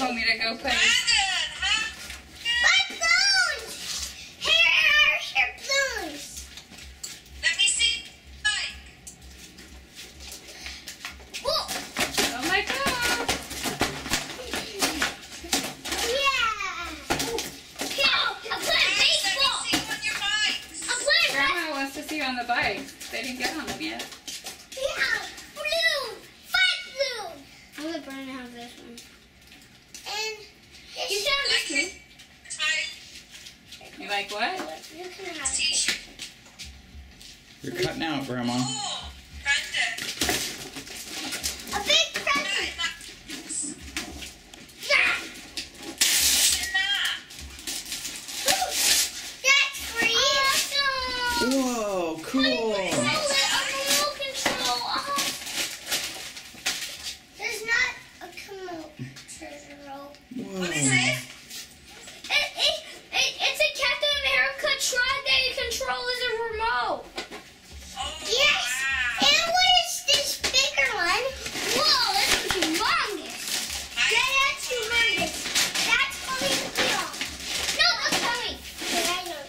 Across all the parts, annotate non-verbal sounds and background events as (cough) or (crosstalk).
told me to go put. Brandon, huh? My balloons! Here are your balloons. Let me see. Mike. Whoa! Oh my god! Yeah! Here, I'm playing Guys, baseball. let me see you on your bikes. I'm playing baseball. Grandma wants to see you on the bike. They didn't get on them yet. Yeah! Blue! Five blue! I'm gonna burn have this one. And you can have Like this it? My You like what? You can have it. You're cutting out, Grandma. Oh, Brandon. A big present. Hey, Max. Yeah! What's in that? That's for you. Awesome! Whoa, cool. There's not a remote control. What is Whoa. it? It, it, it, it's a Captain America truck that you control as a remote. Oh, Yes. wow. And what is this bigger one? Whoa, this is humongous. Yeah, that's humongous. That's coming here. No, that's coming. Okay, I know.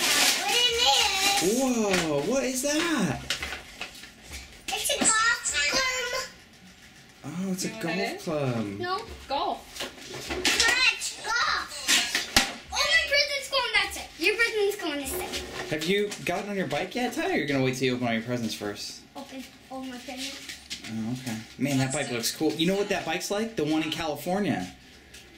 That's what it is. Whoa, what is that? It's a golf club. Oh, it's a You know golf club. No, Golf. Let's golf. Oh, my present's going that side. Your present's going this side. Have you gotten on your bike yet, Ty? Or you're gonna wait till you open all your presents first? Open. Oh, my present. Oh, okay. Man, that bike looks cool. You know what that bike's like? The one in California.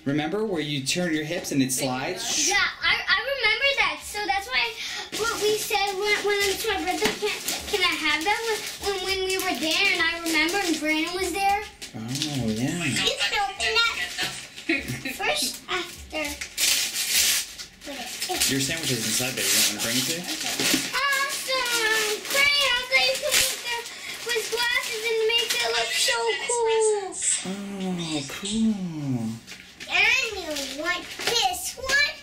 Remember where you turn your hips and it slides? Yeah, I, I remember that. So that's why what we said when, when it's my birthday, can, can I have that when, when, we were there and I remember and Brandon was there? Oh, yeah. You can open that first after. Your sandwich is inside there. You want to bring it to you? Awesome! Crayons that you can make the, with glasses and make it look so cool. Oh, cool. And you want this one?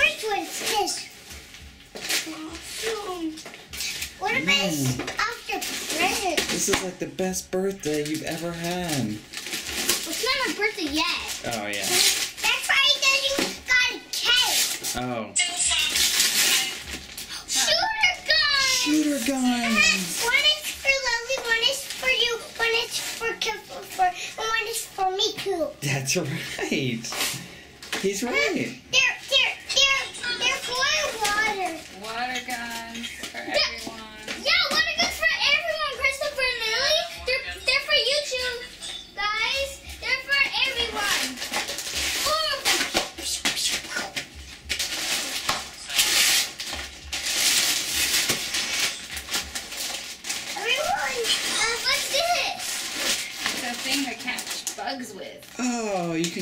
Which one's this? Awesome. What about Mm. after presents? This is like the best birthday you've ever had. It's not my birthday yet. Oh, yeah. That's why he doesn't got a cake. Oh. Shooter gun! Shooter gun! One is for Lily, one is for you, one is for Kip, for, and one is for me too. That's right. He's right. They're,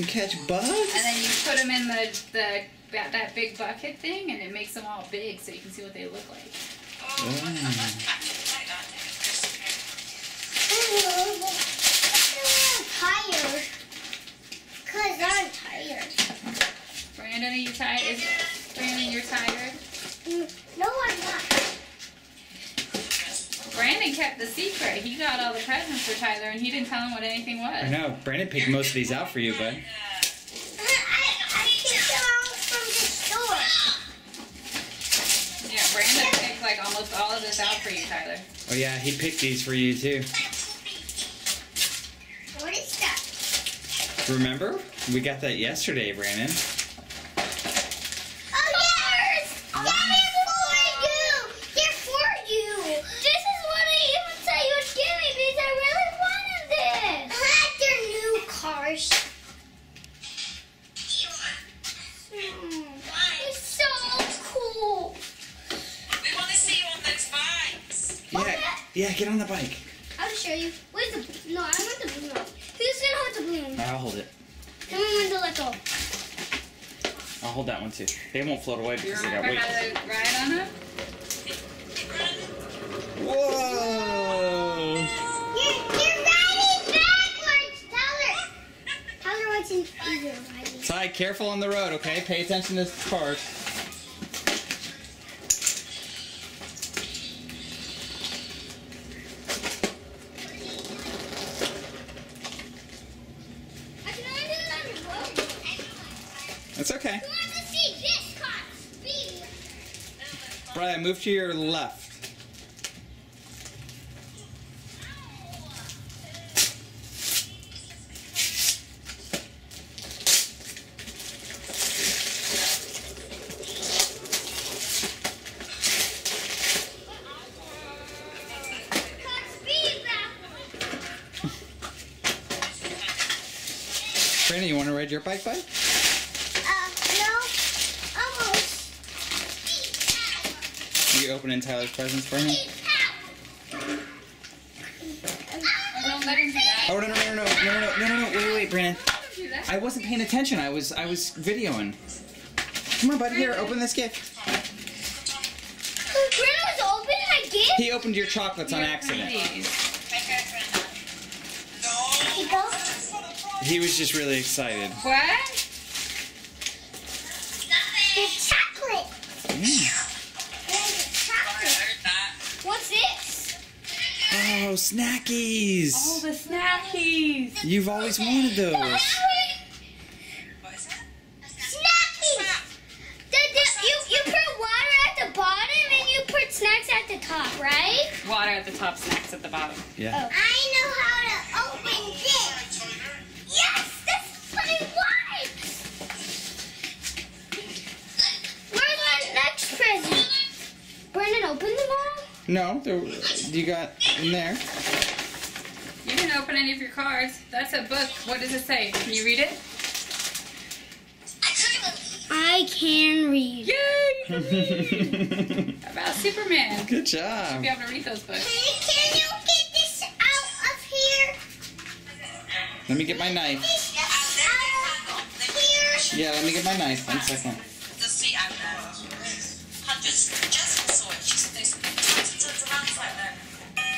catch bugs? And then you put them in the, the that, that big bucket thing, and it makes them all big so you can see what they look like. I'm tired. Cause I'm tired. Brandon, are you tired? Is, Brandon, you're tired? No, I'm not. Brandon kept the secret. He got all the presents for Tyler, and he didn't tell him what anything was. I know. Brandon picked most of these out for you, but. I, I picked them out from the store. Yeah, Brandon picked like almost all of this out for you, Tyler. Oh, yeah, he picked these for you, too. What is that? Remember? We got that yesterday, Brandon. Oh, yes! That is for you! They're for you! This is what I even said you would give me because I really wanted this! I like their new cars. Mm, It's so cool! We want to see you on those bikes. Yeah, yeah, get on the bike. I'll show you. Where's the... No, I want the blue one. Who's gonna hold the blue one? I'll hold it. Tell me when to let go. I'll hold that one, too. They won't float away Do you because they got weight. how to ride on it? Whoa! You're, you're riding backwards, Tyler! Tyler wasn't either riding. Ty, careful on the road, okay? Pay attention to cars. That's okay. Brian, move to your left. Brandon, you want to ride your bike bike? You opening Tyler's presents for him? Don't let him do that. Oh no no no no no no no no no! Wait wait wait, Brandon. Don't do that. I wasn't paying attention. I was I was videoing. Come on, bud. Here, open this gift. Grandma's open my gift. He opened your chocolates on accident. Wheaties. Here you go. He was just really excited. What? Oh, snackies! Oh, the snackies. You've always wanted those. Snackies. The, the, you, you put water at the bottom and you put snacks at the top, right? Water at the top, snacks at the bottom. Yeah. Oh. I know how to open this. Yes, that's what I want. Where's my next present? Brendan, open them all. No, there, you got in there. You can open any of your cards. That's a book. What does it say? Can you read it? I can read. Yay! (laughs) About Superman. Good job. You should Be able to read those books. Can you get this out of here? Let me get my knife. This out of here. Yeah, let me get my knife. One second.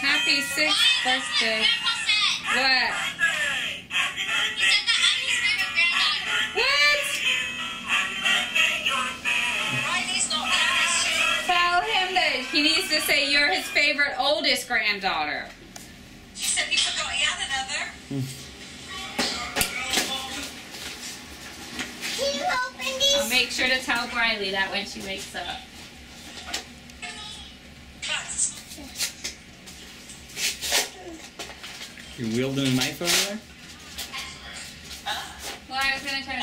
Happy sixth birthday. What? What? Riley's not there, is she? Tell him that he needs to say you're his favorite oldest granddaughter. She said he forgot he had another. Can you open I'll make sure to tell Briley that when she wakes up. But You wielding a knife over there? Well, I was gonna try to.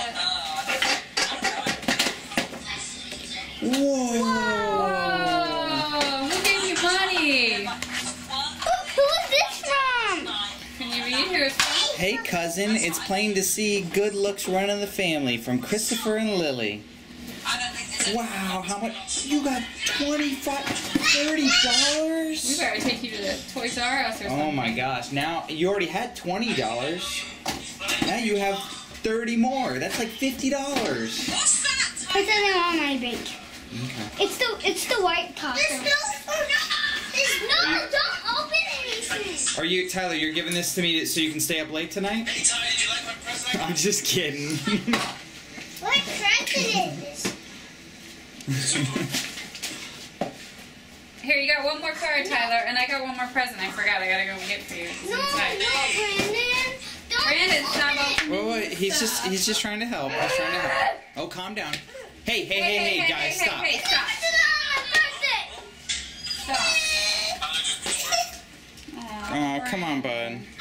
Whoa! Whoa! Who gave you money? Who, who is this from? Can you read who it's from? Hey cousin, it's plain to see good looks running the family from Christopher and Lily. I don't think there's Wow, how much? You got 25 30 dollars? We better take you to the Toys R Us or something. Oh my gosh, now you already had $20. Now you have 30 more. That's like $50. What's that? It's in on my bank. Okay. It's the it's the white top. There's no, there's no, don't open anything. Are you, Tyler, you're giving this to me so you can stay up late tonight? Hey, Ty, did you like my present? (laughs) I'm just kidding. What present is this? (laughs) Here, you got one more card, Tyler, and I got one more present. I forgot. I gotta go get for you. It's No, no. Brandon. Don't Brandon, open stop opening wait, wait, he's just he's just trying to help. He's trying to help. Oh, calm down. Hey, hey, hey, hey, guys, hey, stop. Hey, stop. It's on my birthday. Stop. Oh, come on, bud. I